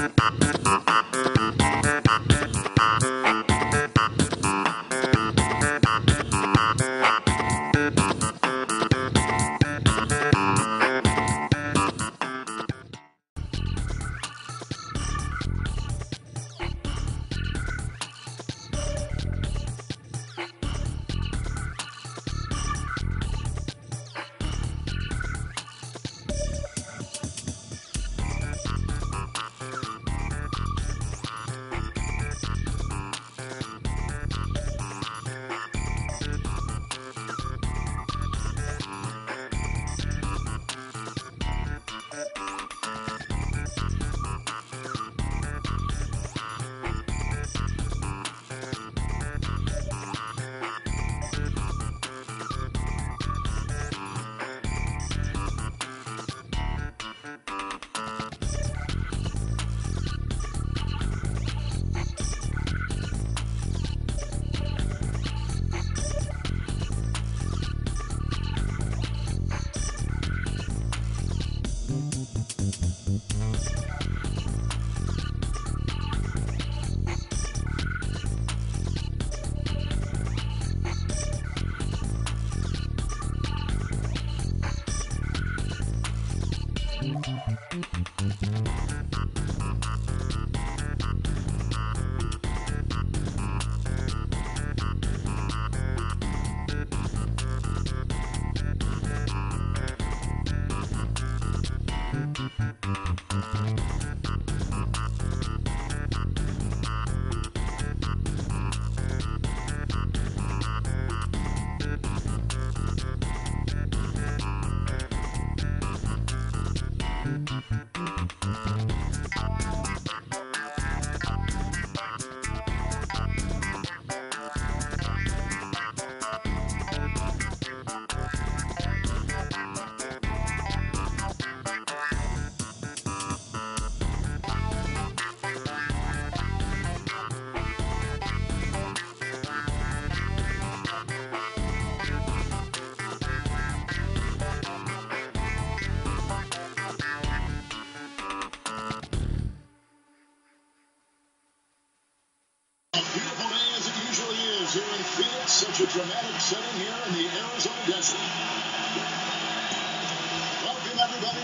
Uh-uh.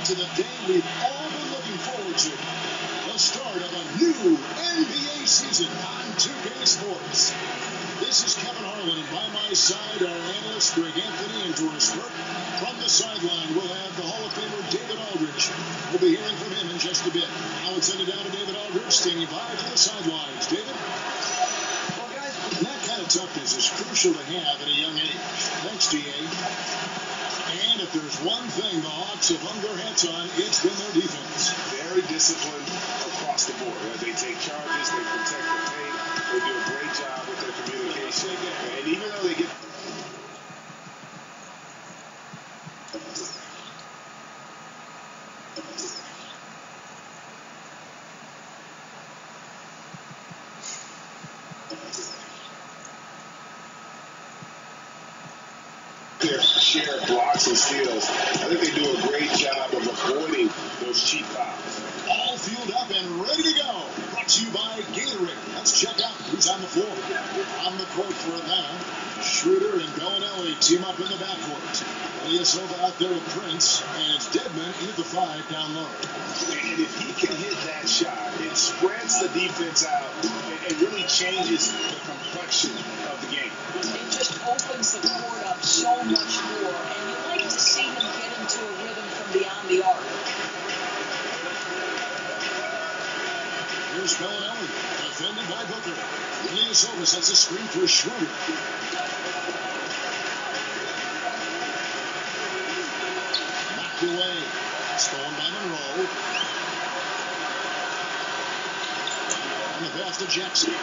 To the day we've all been looking forward to. The start of a new NBA season on 2K Sports. This is Kevin Harlan, and by my side are analysts Greg Anthony and Doris Burke. From the sideline, we'll have the Hall of Famer David Aldridge. We'll be hearing from him in just a bit. Now it's send it down to David Aldridge, standing by to the sidelines. David? Well, guys, that kind of toughness is crucial to have at a young age. Thanks, DA. And if there's one thing the Hawks have hung their hats on, it's been their defense. Very disciplined across the board. Uh, they take charges, they protect the paint, they do a great job with their communication. And even though they get share blocks and steals. I think they do a great job of avoiding those cheap fouls. All fueled up and ready to go. Brought to you by Gatorade. Let's check out who's on the floor. On the court for Atlanta, Schroeder and Belinelli team up in the backcourt. Ilyasova out there with Prince, and it's Dedmon in at the five down low. And if he can hit that shot, it spreads the defense out and really changes the complexion of the game. It just opens the court up so much more, and you like to see him get into a rhythm from beyond the arc. Here's Belinelli, defended by Booker. Ilyasova sets a screen for Schroeder. Away. Stolen by Monroe. On the pass to Jackson.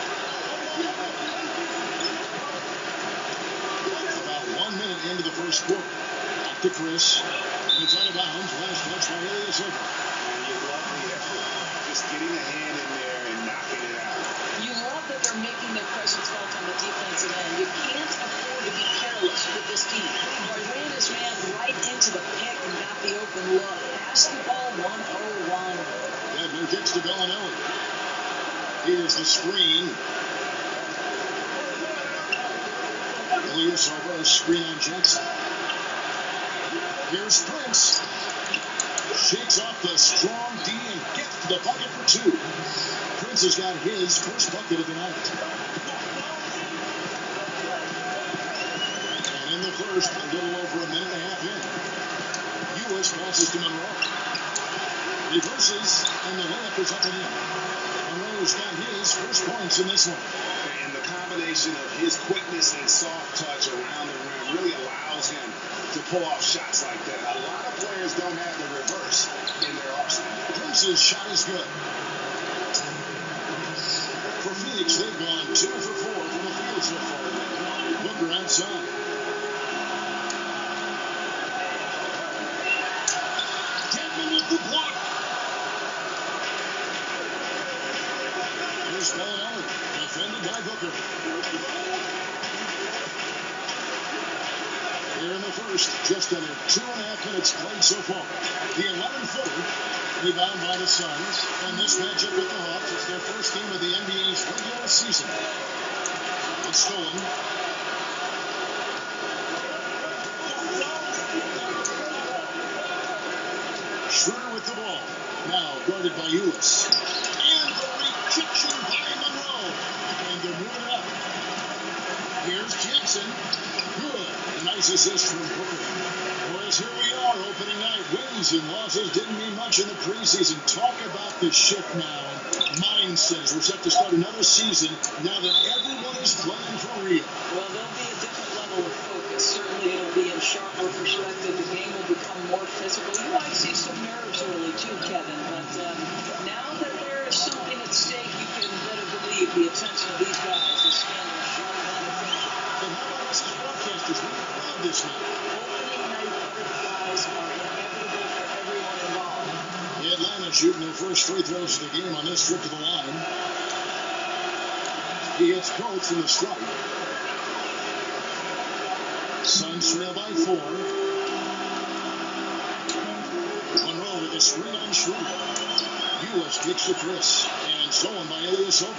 About one minute into the first quarter. Back to Chriss. It's out of bounds. Last touch by effort. Just getting a hand in there they're making their presence felt on the defensive end. You can't afford to be careless with this team. He ran his man right into the pick and got the open look. Basketball 101. Dedmon kicks to Belinelli. Here's the screen. Ilyasova, a screen on Jackson. Here's Prince. Shakes off the strong D and gets to the bucket for two. Prince has got his first bucket of the night. And in the first, a little over a minute and a half in. Ulis passes to Monroe. Reverses, and the layup is up and in. Monroe's got his first points in this one. And the combination of his quickness and soft touch around the rim really allows him to pull off shots like that. A lot of players don't have the reverse in their arsenal. Prince's shot is good. Phoenix, they've gone two for four from the field so far. Booker outside. Dedmon with the block. Here's Belinelli, defended by Booker. Here in the first, just under two and a half minutes played so far. The 11 footer, rebound by the Suns, and this matchup with the Hawks is their first game of the NBA's regular season. It's stolen. Schroeder with the ball. Now guarded by Ulis. And the rejection by Monroe. And they're moving up. Here's Jackson. Good. Nice assist from Booker. Boys, here we opening night. Wins and losses didn't mean much in the preseason. Talk about the shift now. Mindsets. We're set to start another season now that everyone is playing for real. Well, there'll be a different level of focus. Certainly, it'll be in sharper perspective. The game will become more physical. You might see some nerves early, too, Kevin. But um, now that there is something at stake, you can better believe the attention of these guys is standing sharp on the bench. And how about us broadcasters? We love this night involved. Atlanta shooting their first free throws of the game on this trip to the line. He gets both from the stripe. Suns trail by four. Monroe with a screen on Schroeder. Ulis kicks to Chriss. And stolen by Ilyasova.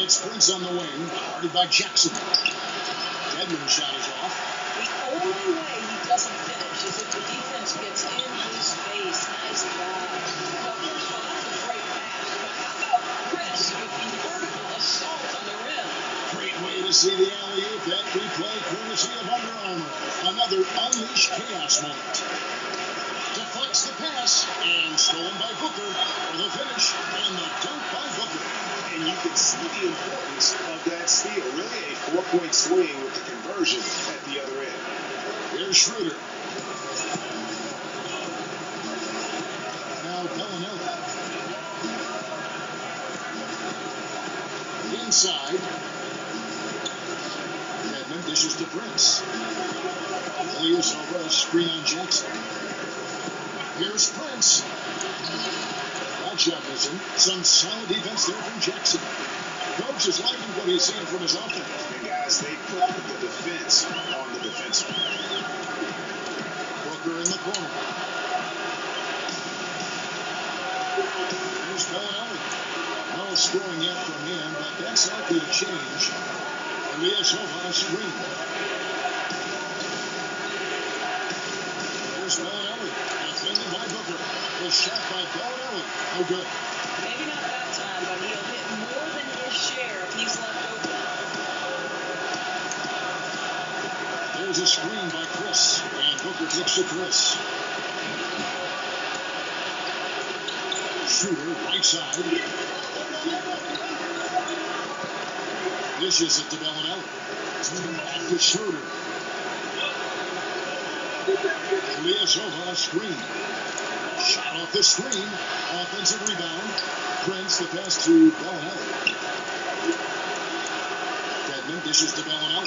It's Prince on the wing, guarded by Jackson. Dedmon shot is off. The only way he doesn't finish is if the defense gets in his face. Nice job. First of all, great pass. But how about Chriss with the vertical assault on the rim? Great way to see the alley oop. That replay courtesy of Under Armour. Another unleash chaos moment. Deflects the pass and stolen by Booker for the finish and the dunk by Booker. And you can see the importance of that steal. Really a four-point swing with the conversion at the other end. Here's Schroeder. Now Belinelli. Inside. Dedmon dishes to Prince. Ilyasova a screen on Jackson. Here's Prince. Missing. Some solid defense there from Jackson. Coach is liking what he's seeing from his offense. And guys, they put the defense on the defensive. Booker in the corner. Here's Belinelli. No scoring yet from him, but that's likely to change. On a screen. Here's Belinelli. Defended by Booker. The shot by Belinelli. No good. Maybe not that time, but he'll hit more than his share if he's left open. There's a screen by Chriss. And Booker kicks to Chriss. Shooter, right side. Dishes it to Belinelli. Back to Schroeder. Ilyasova screen. Shot off the screen. Offensive rebound. Prince the pass to Belinelli. Dedmon dishes to Belinelli.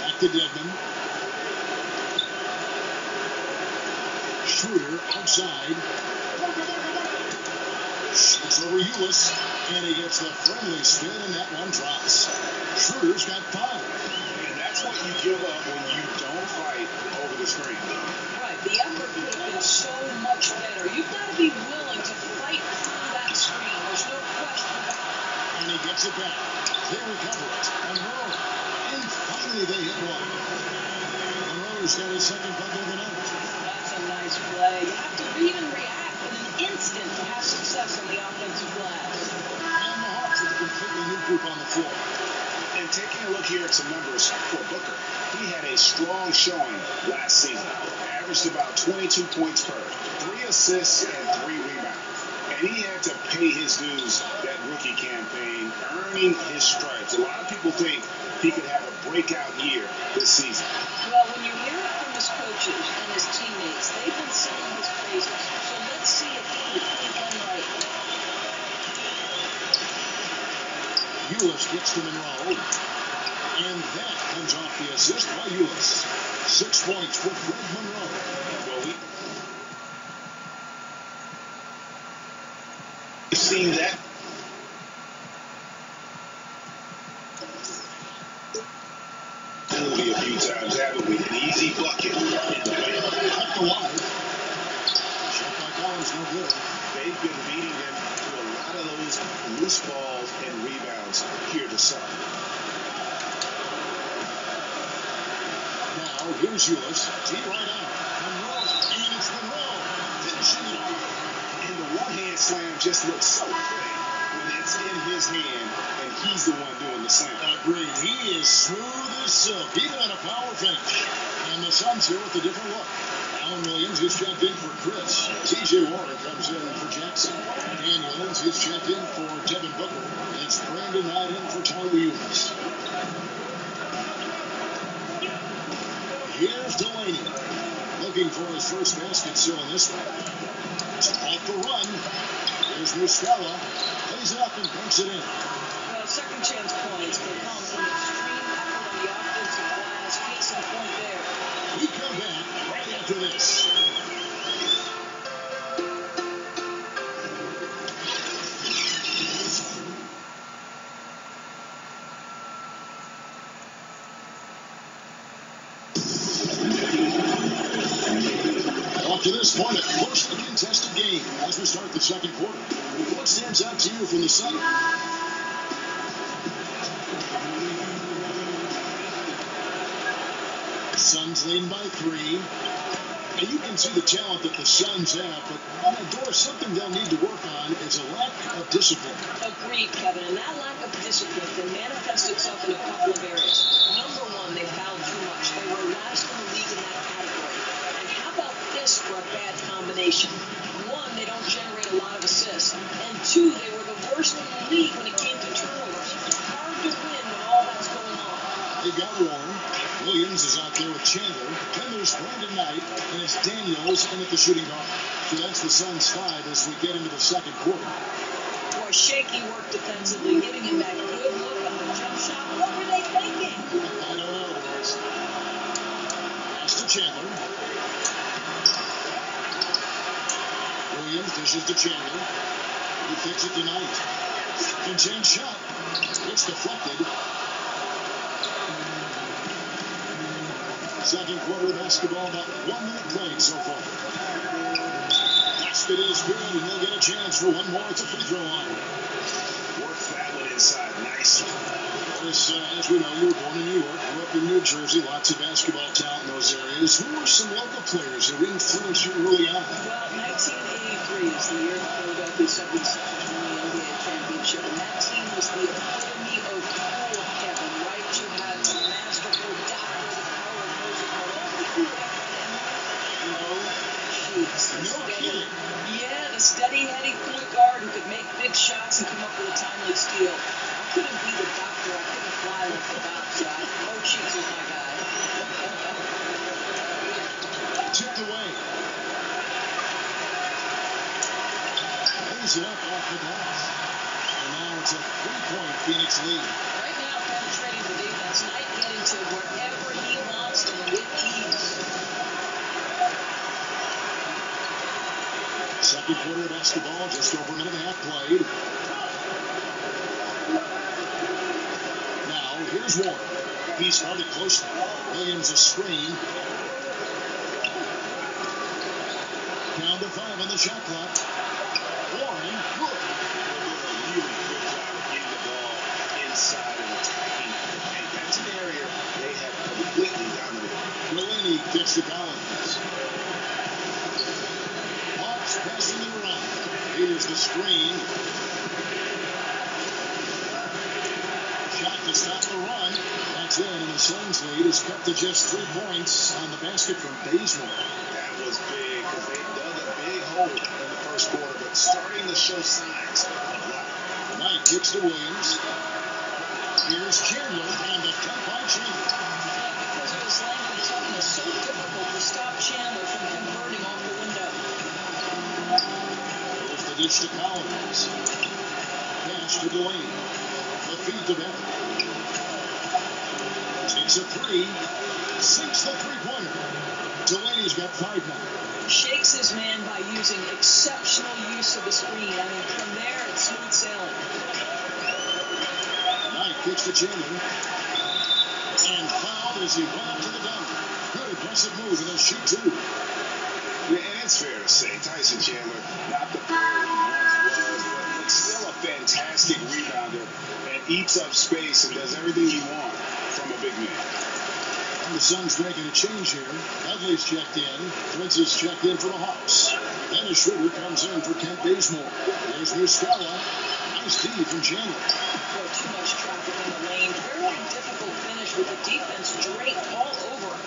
Back to Dedmon. Schroeder outside. Shoots over Ulis. And he gets the friendly spin, and that one drops. Schroeder's got five. And That's what you give up when you don't fight over the screen. Right. The effort could have been so much better. You've got to be willing to fight through that screen. There's no question about it. And he gets it back. They recover it. And Monroe. And finally they hit one. Monroe's got his second bucket of the night. That's a nice play. You have to read and react in an instant to have success on the offensive glass. And the Hawks with a completely new group on the floor. And taking a look here at some numbers for Booker, he had a strong showing last season. Averaged about 22 points per, three assists and three rebounds. And he had to pay his dues that rookie campaign, earning his stripes. A lot of people think he could have a breakout year this season. Well, when you hear it from his coaches and his teammates, they've been singing his praises. So let's see if he can prove them right. Ulis gets to Monroe. And that comes off the assist by Ulis. Six points for Greg Monroe. Well, we have seen that. Penalty a few times, haven't we? An easy bucket. Cut the wire. Shot by Barnes, no good. They've been beating them a those loose balls and rebounds here this summer. Now, here's Ulis. Tee right out. Monroe. And it's Monroe. Finishing it off. And the one-hand slam just looks so great when it's in his hand and he's the one doing the slam. Agreed. He is smooth as silk, even on a power finish. And the Suns here with a different look. Alan Williams is checked in for Chriss. TJ Warren comes in for Jackson. Daniels is checked in for Devin Booker. It's Brandon Knight in for Tyler Ulis. Here's Delaney. Looking for his first basket still in this one. It's off the run. Here's Muscala. Lays it up and bunks it in. Well, second chance points this. Up to this point, a closely contested game as we start the second quarter. What stands out to you from the Sun? Suns leading by three. And you can see the talent that the Suns have, but door, something they'll need to work on is a lack of discipline. Agreed, Kevin. And that lack of discipline can manifest itself in a couple of areas. Number one, they fouled too much. They were last in the league in that category. And how about this for a bad combination? One, they don't generate a lot of assists. And two, they were the worst in the league when it came to turnovers. Hard to win when all that's going on. Warren. Williams is out there with Chandler. Then there's Brandon Knight, and it's Daniels in at the shooting guard. So that's the Suns' five as we get into the second quarter. Boy, shaky work defensively, giving him that good look on the jump shot. What were they thinking? I don't know. Pass to Chandler. Williams dishes to Chandler. He kicks it to Knight. Contained shot. It's deflected. Second quarter basketball, about one minute played so far. Basket is good, and he'll get a chance for one more at the free throw line. Works that one inside. Nice. As, uh, as we know, you were born in New York, grew up in New Jersey, lots of basketball talent in those areas. Who were some local players who influenced you early on? Well, 1983 is the year the Philadelphia 76ers won the NBA championship, and that team was the epitome of cool, Kevin, right? You had the masterful Dr. the power of music, all everything No. Yeah, the steady-headed point guard who could make big shots and come up with a timely steal. I couldn't be the doctor. I couldn't fly like the doctor. Mo Cheeks was my guy. Tipped away. Lays it up off the glass. And now it's a three-point Phoenix lead. Second quarter of basketball, just over a minute and a half played. Now, here's Warren. He's guarded closely. Williams a screen. Down to five on the shot clock. Warren, good. They're doing a really good job of getting the ball inside and attacking. And that's an area they have completely dominated. Delaney gets to Collins. Hawks passing it around. Here's the screen. Shot to stop the run. That's in, and the Suns lead is cut to just three points on the basket from Bazemore. That was big because they dug a big hole in the first quarter, but starting to show signs of life. Knight kicks to Williams. Here's Chandler, and the cut by Chandler. Yeah, because of his length and toughness, so difficult to stop Chandler from converting off the window. Goes the dish to Collins. Pass to Delaney. The feed to Becker. Takes a three. Sinks the three-pointer. Delaney's got five now. Shakes his man by using exceptional use of the screen. I mean, from there, it's smooth sailing. Knight kicks to Chandler. And fouled as he went to the aggressive move, and he'll shoot two. Yeah, it's fair to say Tyson Chandler, not the was, but, still a fantastic rebounder and eats up space and does everything you want from a big man. And the Suns making a change here. Dudley's checked in. Prince is checked in for the Hawks. Dennis Schroeder comes in for Kent Bazemore. There's Muscala. Nice D from Chandler. Too much traffic in the lane. Very difficult finish with the defense draped all over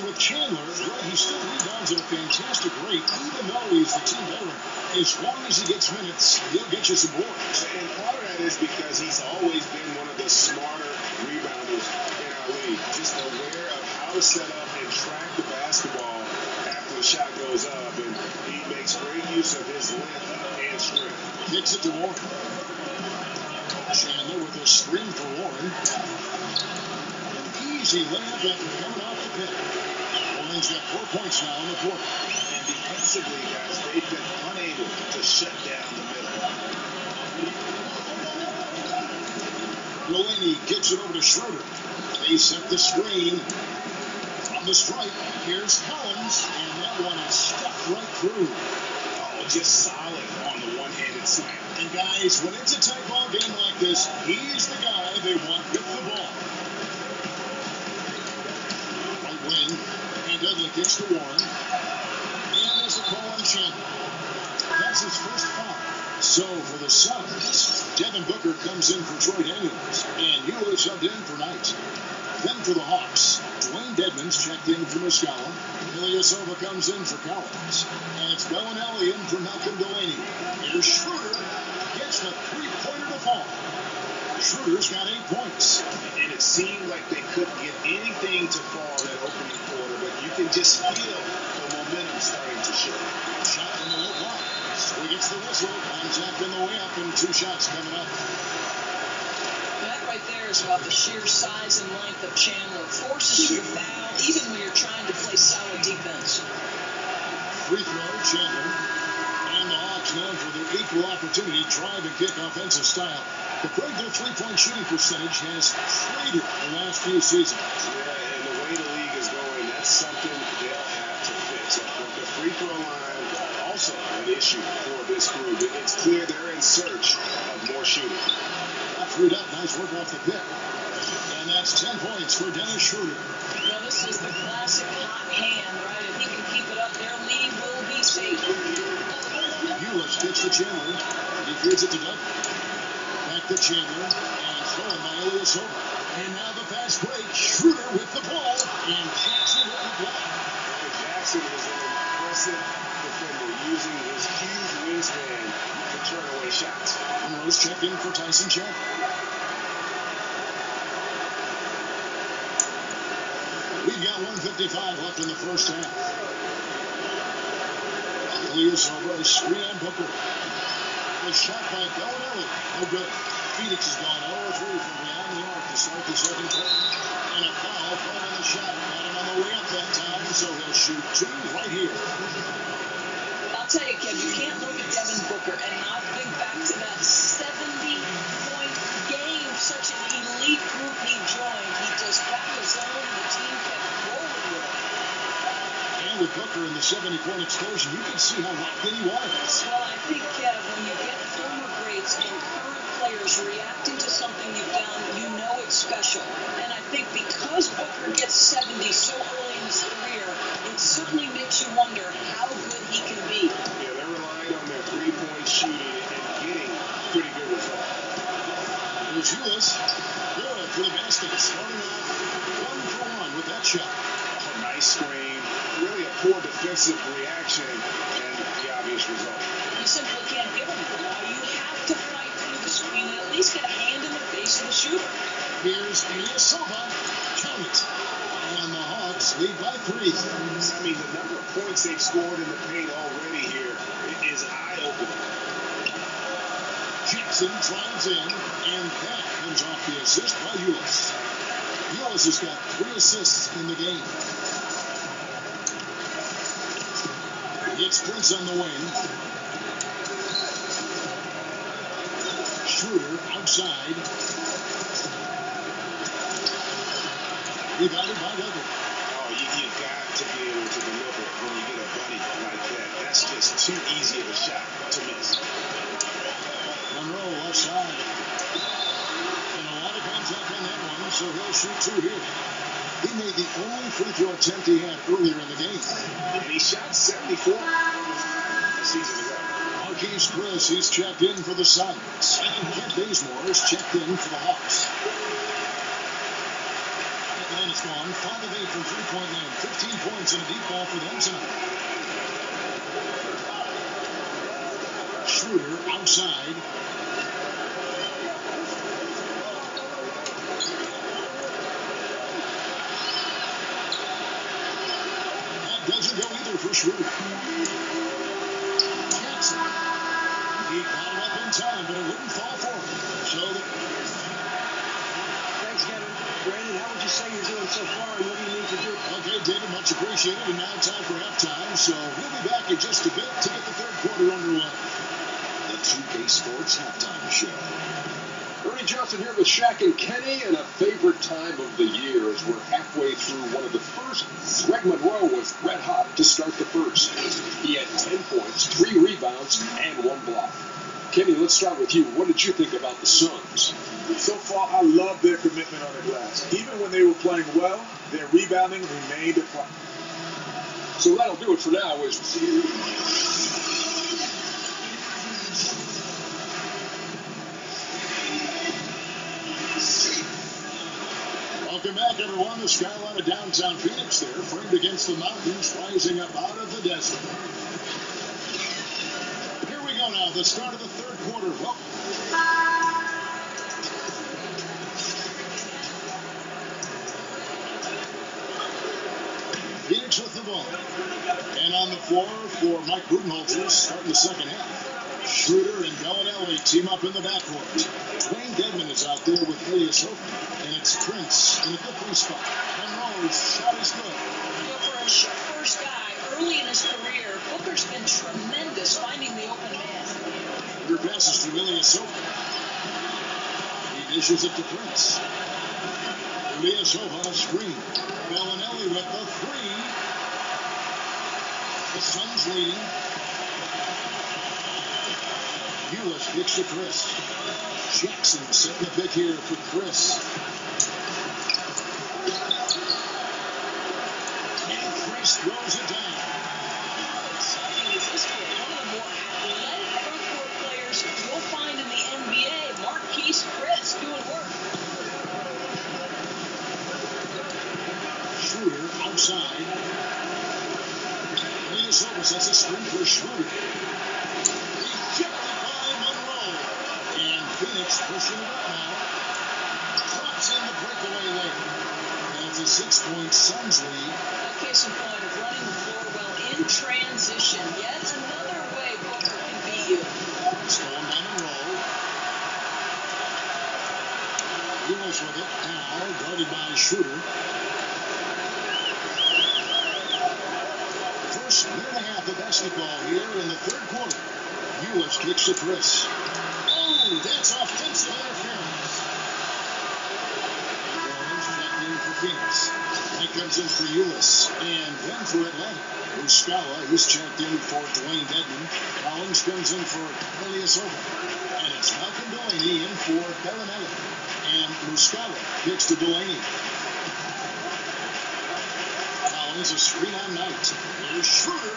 With Chandler, well, he still rebounds at a fantastic rate, even though he's the team veteran. As long as he gets minutes, he'll get you some boards. And part of that is because he's always been one of the smarter rebounders in our league. Just aware of how to set up and track the basketball after the shot goes up. And he makes great use of his length and strength. Kicks it to Warren. Chandler with a screen for Warren. Easy layup after coming off the pin. Warren's got four points now in the quarter. And defensively, guys, they've been unable to shut down the middle. Delaney gets it over to Schroeder. They set the screen. on the stripe, here's Collins, and that one is stuck right through. Oh, just solid on the one-handed slam. And guys, when it's a tight ball game like this, he's the guy they want with the ball. And Dudley gets to Warren. And there's a call on Chandler. That's his first foul. So for the Suns, Devin Booker comes in for Troy Daniels, and Ulis subbed in for Knight. Then for the Hawks, Dewayne Dedmon's checked in for Muscala. Ilyasova comes in for Collins. And it's Belinelli in for Malcolm Delaney. Here's Schroeder. Gets the three-pointer to fall. Schroeder's got eight points. And it seemed like they couldn't get anything to fall that opening quarter, but you can just feel the momentum starting to shift. Shot from the low block. So he gets the whistle. Contact on the way up, and two shots coming up. That right there is about the sheer size and length of Chandler. Forces you to foul even when you're trying to play solid defense. Free throw, Chandler. And the Hawks known for their equal opportunity drive and kick offensive style. The their three-point shooting percentage has cratered the last few seasons. Yeah, and the way the league is going, that's something they'll have to fix. The free throw line, also an issue for this group. It's clear they're in search of more shooting. Got freed up. Nice work off the pick. And that's 10 points for Dennis Schroeder. Well, this is the classic hot hand, right? If he can keep it up, their lead will be safe. Ulis gets to Chandler. He feeds it to Doug. Back to Chandler. And stolen by Ilyasova. And now the fast break. Schroeder with the ball. And Jackson with the block. Jackson is an impressive defender using his huge wingspan to turn away shots. And Rose checked in for Tyson Chandler. We've got 155 left in the first half. Ilyasova is screen on Booker. A shot by Belinelli. No good. Phoenix has gone 0 3 from beyond the arc the second quarter. And a foul called on the shot. Got him on the way up that time, so he'll shoot two right here. I'll tell you, Kev, you can't look at Devin Booker and not think back to that 70 point game. Such an elite group he joined. He just got his own. zone, the team kept rolling with it. And with Booker in the 70-point explosion, you can see how locked in he was. Well, I think, Kev, when you get former greats and current players reacting to something you've done, you know it's special. And I think because Booker gets 70 so early in his career, it certainly makes you wonder how good he can be. Yeah, they're relying on their three-point shooting and getting pretty good results. Here's Ulis. Good for the basket. Starting off one for one with that shot. A nice screen, really a poor defensive reaction, and the obvious result. You simply can't give him the ball. You have to fight through the screen and at least get a hand in the face of the shooter. Here's Ilyasova. Count. And the Hawks lead by three. I mean, the number of points they've scored in the paint already here is eye-opening. Jackson drives in, and that comes off the assist by Ulis. Ulis has got three assists in the game. It's Prince on the wing. Schroeder outside. Rebounded by Duggar. Oh, you, you got to be able to deliver when you get a bunny like that. That's just too easy of a shot to miss. Monroe left lot of contact on that one, so he'll shoot two here. He made the only free throw attempt he had earlier in the game. And he shot 74 the season. Marquese Chriss, he's checked in for the Suns. And Kent Bazemore is checked in for the Hawks. Atlanta's gone 5 of 8 from three-point land. 15 points and a deep ball for them tonight. Schroeder outside. That doesn't go either for Schroeder. Jackson. He caught it up in time, but it wouldn't fall for him. So Thanks, Kevin. Brandon, how would you say you're doing so far, and what do you need to do? okay, David, much appreciated. And now time for halftime. So we'll be back in just a bit to get the third quarter underway. The 2K Sports Halftime Show. Ernie Johnson here with Shaq and Kenny, and a favorite time of the year as we're halfway through one of the first. Greg Monroe was red hot to start the first. He had 10 points, 3 rebounds, and 1 block. Kenny, let's start with you. What did you think about the Suns? So far, I love their commitment on the glass. Even when they were playing well, their rebounding remained a problem. So that'll do it for now. As Welcome back, everyone. The skyline of downtown Phoenix there, framed against the mountains, rising up out of the desert. Here we go now, the start of the third quarter. Well, Phoenix with the ball. And on the floor for Mike Budenholzer, starting the second half. Schroeder and Belinelli team up in the backcourt. Dewayne Dedmon is out there with Ilyasova. And it's Prince in a good three spot. Monroe's shot is good. For a first guy, early in his career, Booker's been tremendous finding the open man. Under passes to Ilyasova. He dishes it to Prince. Ilyasova on a screen. Belinelli with the three. The Suns leading. Ulis kicks to Chriss. Jackson setting the pick here for Chriss. And Chriss throws it down. How exciting is this kid? One of the more athletic front-court players you'll find in the NBA. Marquese Chriss doing work. Schroeder outside. Hope has a screen for Schroeder. Phoenix pushing it up now. Drops in the breakaway lane. And it's a six-point Suns lead. A case in point of running the floor well in transition. Yet another way Booker can beat you. Stolen by Monroe. Ulis with it now, guarded by Schroeder. First minute and a half of basketball here in the third quarter. Ulis kicks to Chriss. That's offensive interference. For Phoenix. He comes in for Ulis. And then for Atlanta, Muscala, who's checked in for Dewayne Dedmon. Collins comes in for Ilyasova. And it's Malcolm Delaney in for Belinelli. And Muscala kicks to Delaney. Collins a screen on Knight. There's Schroeder.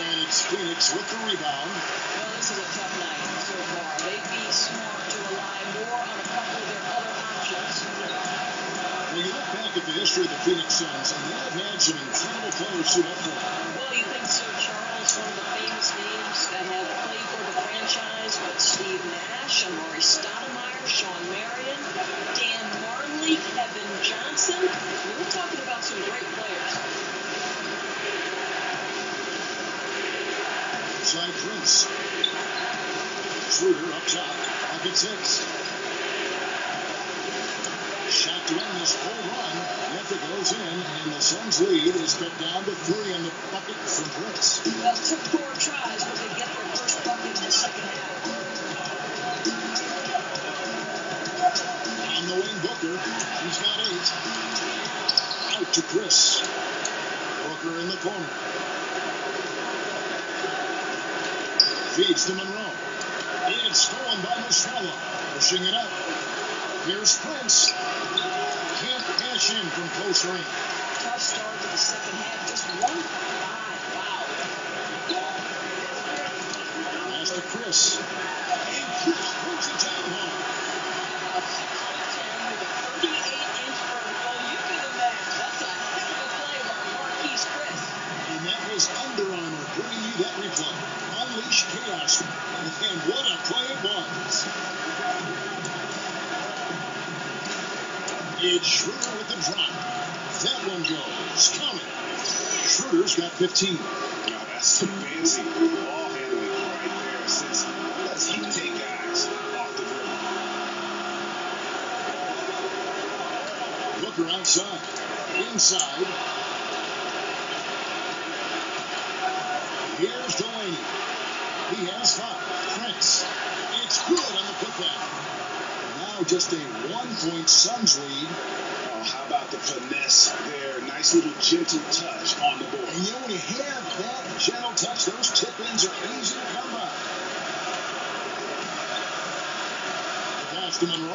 And it's Phoenix with the rebound. Well, this is a tough night so far. They'd be smart to rely more on a couple of their other options. When you look back at the history of the Phoenix Suns, and they have had some incredible players suit up for them. Well, you think Sir Charles, one of the famous names that have played for the franchise, but Steve Nash, Amar'e Stoudemire, Shawn Marion, Dan Majerle, Kevin Johnson. We're talking about some great players. Side Prince. Schroeder up top. Pocket six. Shot to end this full run. Nefer goes in, and the Suns' lead is cut down to three on the bucket from Prince. Well, took four tries, but they get their first bucket in the second half. On the wing, Booker. He's got eight. Out to Chriss. Booker in the corner. Feeds to Monroe. It's stolen by Muscala. Pushing it up. Here's Prince. Can't cash in from close range. Tough start to the second half. Just one five. Wow. Pass to Chriss. And Chriss puts it down home. With 38-inch vertical, you can imagine that's a heck of a play by Marquese Chriss. And that was Under Armour bringing you that replay. Unleash chaos. And what a play it was. It's Schroeder with the drop. That one goes. Coming. Schroeder's got 15. Now that's some fancy ball handling right there. Since does he take guys off the dribble? Booker outside. Inside. Here's Delaney. He has five. Prince. It's good on the putback. Now just a one-point Suns lead. Oh, how about the finesse there? Nice little gentle touch on the board. And you you have that gentle touch, those tip-ins are easy to come by. The pass to Monroe.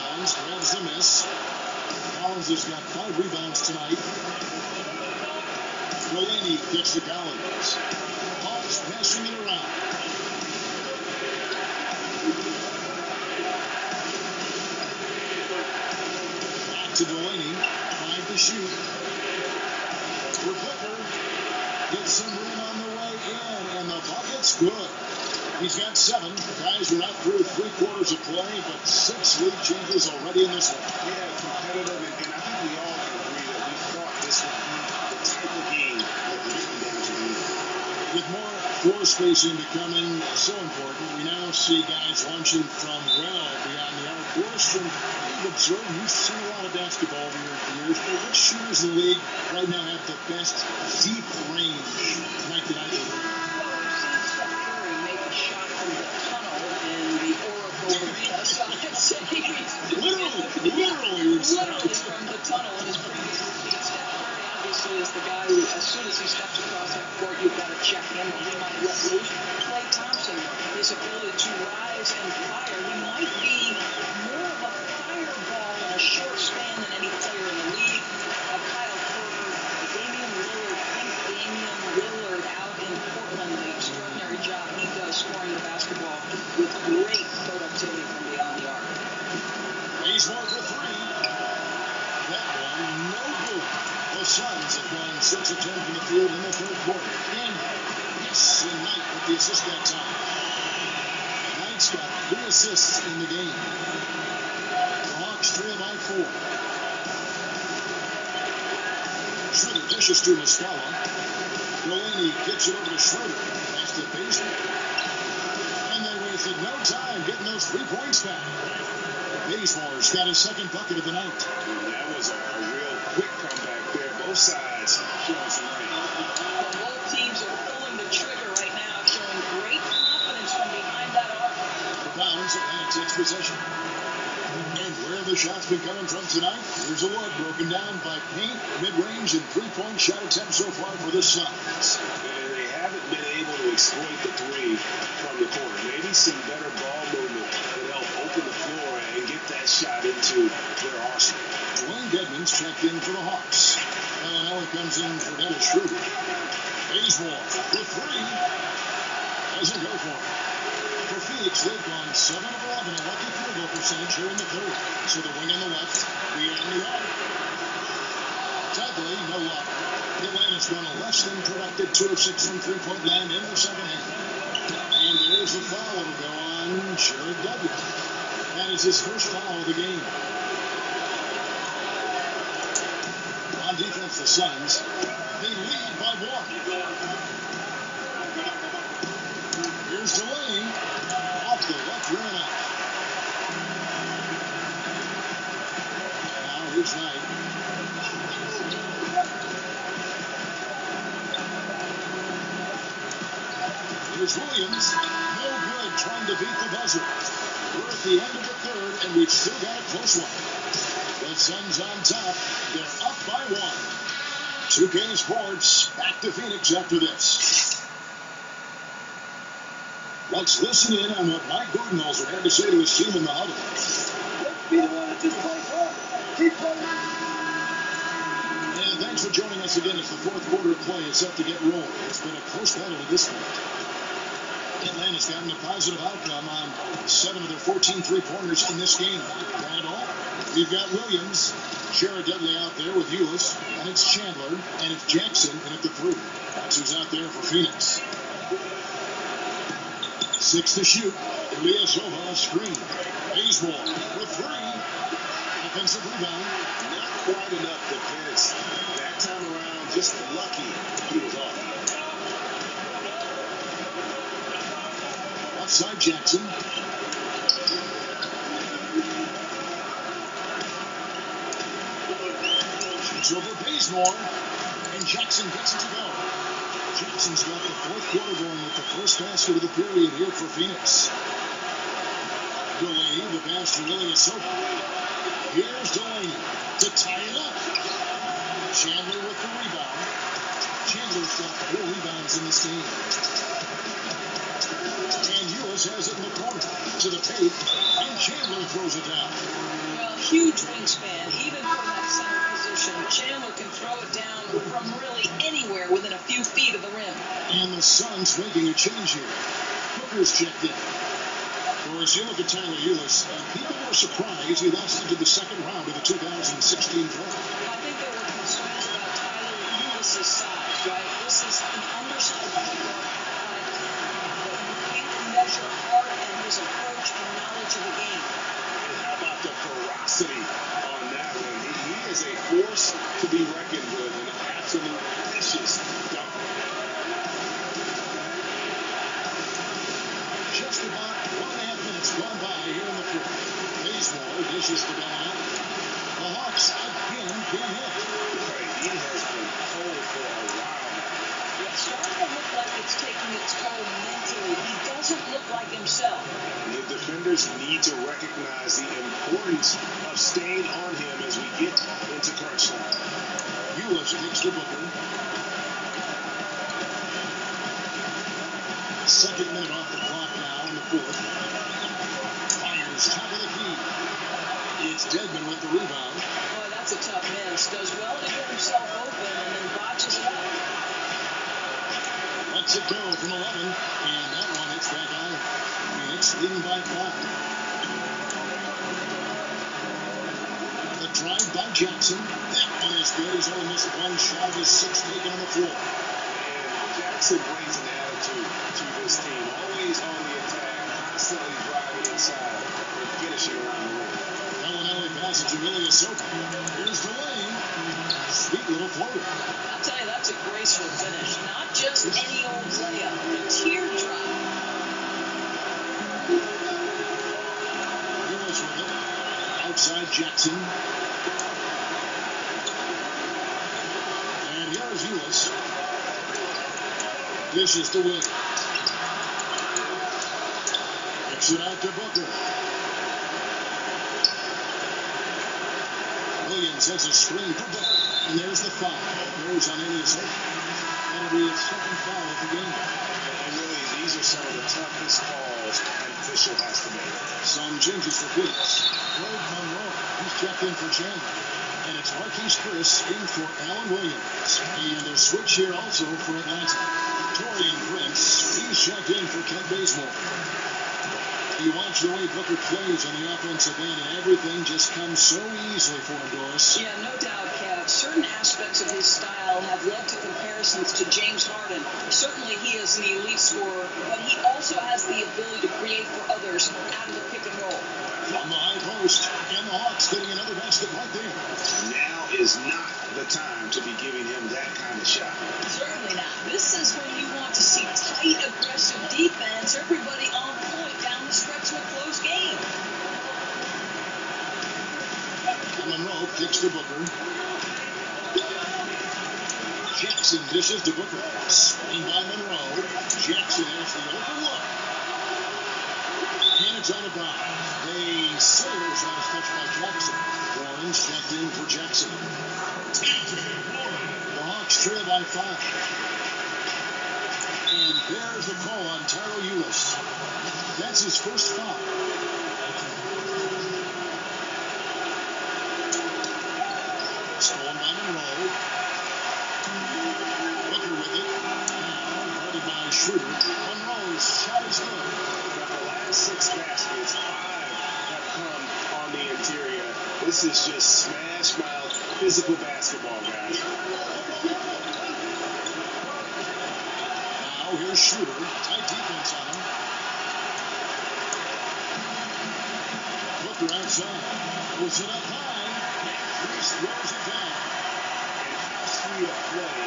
Collins grabs the miss. Collins has got five rebounds tonight. Delaney gets to Collins. Hawks passing it around. Back to Delaney. Five to shoot. For Booker. Gets some room on the way in, and the bucket's good. He's got seven. Guys are not through three quarters of play, but six lead changes already in this one. Yeah, competitive, and I think we all floor spacing becoming so important, we now see guys launching from well beyond the arc. Borstrom, I've observed, you've seen a lot of basketball over your years, but which shooters in the league right now have the best deep range night to night? Well, we've seen Steph Curry make a shot from the tunnel in the Oracle Arena, so I'd say he's Literally, literally, literally from the tunnel in his previous routine. Steph Curry obviously is the guy who, as soon as he steps across that court, you've got to check him or he might let loose. Klay Thompson, his ability to rise and fire, he might be more of a fireball in a short span than any player in the league. Uh, Kyle Korver, Damian Lillard, I think Damian Lillard out in Portland, the extraordinary job he does scoring the basketball with great productivity from beyond the arc. He's one for three. No good. The Suns have gone 6 of 10 from the field in the third quarter. And yes, and Knight with the assist that time. Knight's got three assists in the game. The Hawks trail by four. Schroeder dishes to Muscala. Delaney gets it over to Schroeder. That's the basement. And they wasted no time getting those three points back. Bazemore's got his second bucket of the night. That was a, a real quick comeback there. Both sides showing some rain. Both teams are pulling the trigger right now, showing great confidence from last possession. And where have the shots been coming from tonight? Here's a look broken down by paint, mid-range, and three-point shot attempts so far for the Suns. Haven't been able to exploit the three from the corner. Maybe some better ball movement would help open the floor and get that shot into their arsenal. Dewayne Dedmon's checked in for the Hawks. Belinelli comes in for Dennis Schroeder. Bazemore for three. Doesn't go for it. For Phoenix, they've gone 7 of 11, a lucky field goal percentage here in the third. So the wing on the left, beyond the arc. Dudley, no luck. Atlanta's gone a less than productive 2 of 6 from three-point land in the second half. And there's a foul to go on Jared Dudley. That is his first foul of the game. On defense, the Suns, they lead by one. Here's Delaney off the left rim. Now here's Knight. Here's Williams. No good trying to beat the buzzer. We're at the end of the third, and we've still got a close one. The Suns on top. They're up by one. 2K Sports back to Phoenix after this. Let's listen in on what Mike Budenholzer had to say to his team in the huddle. Be the one that just play hard. Keep playing. And thanks for joining us again as the fourth quarter of play is set to get rolling. It's been a close battle to this point. Atlanta's gotten a positive outcome on seven of their 14 three-pointers in this game. We've got Williams, Jared Dudley out there with Ulis, and it's Chandler, and it's Jackson, and at the three. That's who's out there for Phoenix. Six to shoot. Ilyasova a screen. Bazemore with three. Offensive rebound. Not quite enough defense. That time around, just lucky he was off. Outside Jackson. Over Bazemore. And Jackson gets it to go. Jackson's got the fourth quarter going with the first basket of the period here for Phoenix. Delaney, the pass to Ilyasova. Here's Delaney to tie it up. Chandler with the rebound. Chandler's got four rebounds in this game. And Ulis has it in the corner to the tape, and Chandler throws it down. Well, huge wingspan, even from that center position. Chandler can throw it down from really anywhere within a few feet of the rim. And the Suns making a change here. Booker's checked in. Or as you look at Tyler Ulis, uh, people were surprised he lost into the second round of the 2016 draft. I think there were concerns about Tyler Ulis's size, right? This is an undersized point guard, but you can't measure art and his approach and knowledge of the game. And how about ferocity on that one? He, is a force to be reckoned with, an absolute vicious dunk. Just about one and a half minutes gone by here in the fourth. Bazemore dishes to Belinelli. The Hawks again can't hit. Right, he has been cold for a while It's starting to look like it's taking its toll mentally. He doesn't look like himself. The defenders need to recognize the importance of staying on him as we get into crunch time. Ulis takes to Booker. Second minute off the clock now in the fourth. Fires top of the key. It's Dedmon with the rebound. Boy, that's a tough miss. Does well to get himself open and then botches it up. Lets it go from 11. And that one hits back out. it's in by five. The drive by Jackson. That one is good. He's only missed one shot of his six taken on the floor. And Jackson brings an attitude to this team. Always on the attack, constantly driving inside and finishing around the rim. Belinelli passes to. Here's. Sweet little floater. I'll tell you, that's a graceful finish. Not just any old layup, the teardrop. Ulis with it. Outside Jackson. And here's Ulis. This is the win. Kicks it out to Booker. Williams has a screen for Bell. And there's the foul. There's on Elias That'll be his second foul of the game. And really, these are some of the toughest calls an official has to make. Some changes for Phoenix. Greg Monroe, he's checked in for Chandler. And it's Marquese Chriss in for Alan Williams. And a switch here also for Atlanta. Taurean Prince, he's checked in for Kent Bazemore. You watch the way Booker plays on the offensive end, and everything just comes so easily for him, Doris. Yeah, no doubt, Kev. Certain aspects of his style have led to comparisons to James Harden. Certainly, he is an elite scorer, but he also has the ability to create for others out of the pick and roll. From the high post, and the Hawks getting another basket right there. Now is not the time to be giving him that kind of shot. Certainly not. This is when you want to see tight, aggressive defense. Everybody on point down the stretch of a close game. Monroe kicks to Booker. Jackson dishes to Booker. Screen by Monroe. Jackson has the open look. It's on a bound. A Sailors last touch by Jackson. Warren's checked in for Jackson. The Hawks trail by five. And there's the call on Tyro Ulis. That's his first foul. Stolen by Monroe. Booker with it. Now guarded by Schroeder. Monroe's shot is good. Now, the last six baskets, five have come on the interior. This is just smash mouth physical basketball, guys. Now here's Schroeder. Tight defense on him. Booker outside. Puts it up high. Chriss throws it down. A uh, play.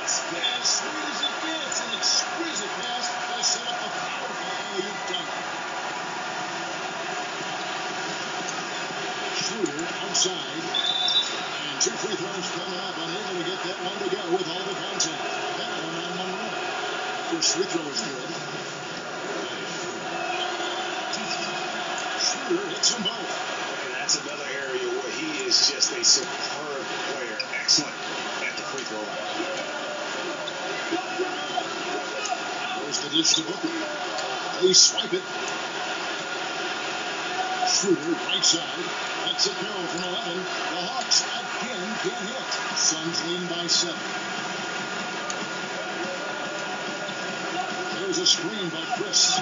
That's As sweet as it gets, an exquisite pass to set up a powerful alley-oop dunk. Schroeder outside. And two free throws coming up. Unable to get that one to go with all the contact. That one on. First free throw is good. Schroeder hits them both. And that's another area where he is just a superb player. Excellent at the free throw line. There's the dish to Booker. They swipe it. Schroeder, right side. That's it now from 11. The Hawks again can't hit. Suns lead by seven. There's a screen by Chriss.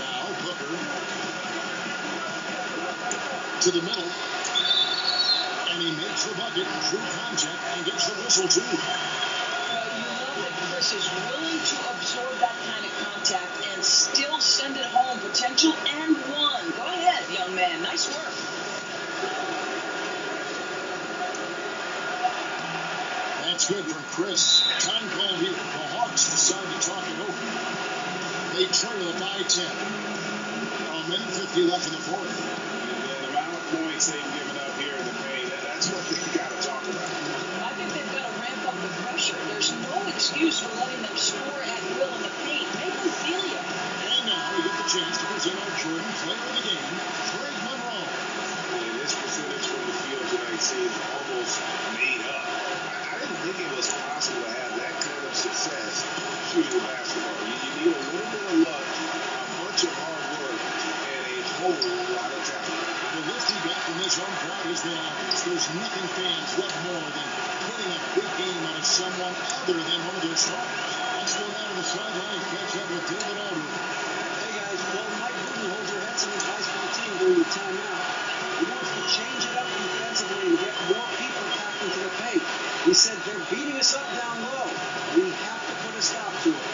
Now Booker to the middle. And he makes the bucket through contact and gets the whistle too. Chriss is willing to absorb that kind of contact and still send it home. Potential and one. Go ahead, young man. Nice work. That's good from Chriss. Time call here. The Hawks decide to talk it over. They trail it by 10. A minute 50 left in the fourth. The amount of points they've given up here in the paint, that's what they've got to talk about. I think they've got to ramp up the pressure. There's no excuse for letting them score at will in the paint. Make them feel you. And now we get the chance to present our Jordan player of the game, Greg Monroe. And this percentage from the field tonight seems almost made up. Didn't think it was possible to have that kind of success shooting basketball. You, you need a little bit of luck, a bunch of hard work, and a whole lot of talent. The lift he got from this home crowd been obvious. There's nothing fans love more than putting a big game of someone other than one of their stars. Let's go down to the sideline and catch up with David. Guys, well, Mike Budenholzer had some advice for the team during the timeout. He wants to change it up defensively and get more people back into the paint. He said they're beating us up down low. We have to put a stop to it.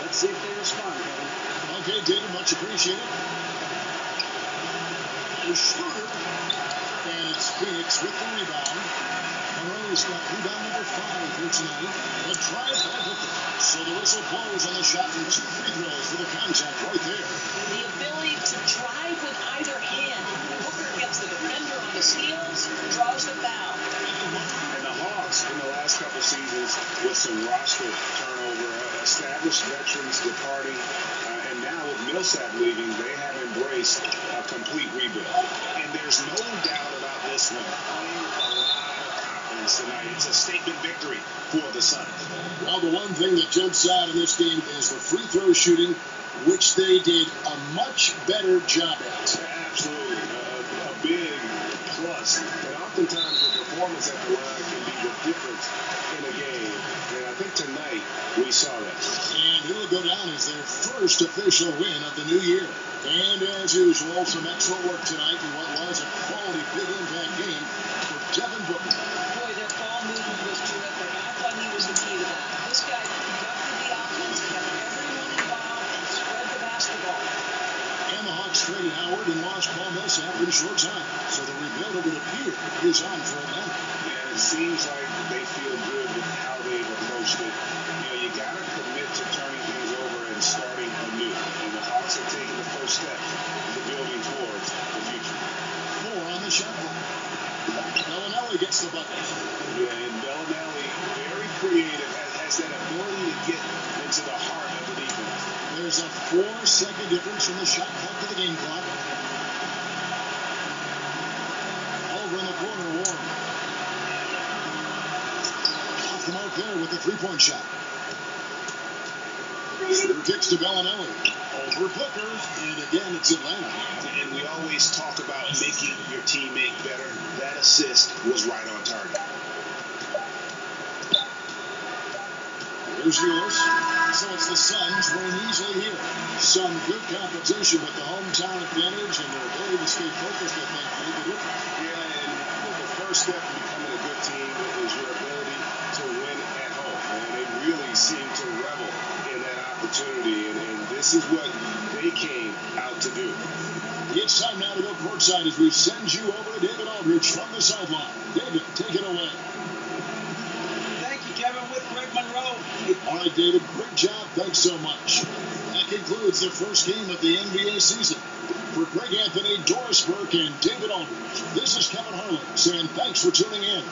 Let's see if they respond, Kevin. Okay, David, much appreciated. The shooter, and it's Phoenix with the rebound. Monroe's got rebound number five here tonight. The drive by Booker. So the whistle blows on the shot and two free throws for the contact right there. The ability to drive with either hand. Booker gets the defender on the heels, draws the foul. And the Hawks in the last couple seasons with some roster turnover, uh, established veterans departing, uh, And now with Millsap leaving, they have embraced a complete rebuild. And there's no doubt about this one. Playing with a lot of confidence tonight. It's a statement victory for the Suns. Well, the one thing that jumps out in this game is the free throw shooting, which they did a much better job at. Absolutely. Uh, a big plus. And oftentimes the performance at the line can be the difference in a game. And I think tonight we saw that. And it'll go down as their first official win of the new year. And as usual, some excellent work tonight in what was a quality big impact game for Devin Booker. Boy, their ball movement was terrific. I thought he was the key to that. This guy conducted the offense, kept everyone involved, and spread the basketball. And the Hawks traded Howard and lost Paul Millsap in a short time. So the rebuild, it would appear, is on for Atlanta. And it seems like they feel good with how they've approached it. You know, you got to commit to turning things over and starting anew. And the Hawks have taken the first step to building towards the future. Four on the shot clock. Belinelli gets the bucket. Yeah, and Belinelli, very creative, has, has that ability to get into the heart of the defense. There's a four-second difference from the shot clock to the game clock. Over in the corner, Warren. Off the mark there with the three-point shot. Shooter kicks to Belinelli. Over Booker, and again it's Atlanta. And we always talk about making your teammate better. That assist was right on target. Here's Lewis. So it's the Suns winning easily here. Some good competition with the hometown advantage and their ability to stay focused, I think, made the difference. Yeah, and the first step to becoming a good team is your ability to win at home. And they really seem to revel in that opportunity. And, and this is what they came out to do. It's time now to go courtside as we send you over to David Aldridge from the sideline. David, take it away. Thank you, Kevin, with Greg Monroe. All right, David, great job. Thanks so much. That concludes the first game of the NBA season. For Greg Anthony, Doris Burke, and David Aldridge, this is Kevin Harlan saying thanks for tuning in.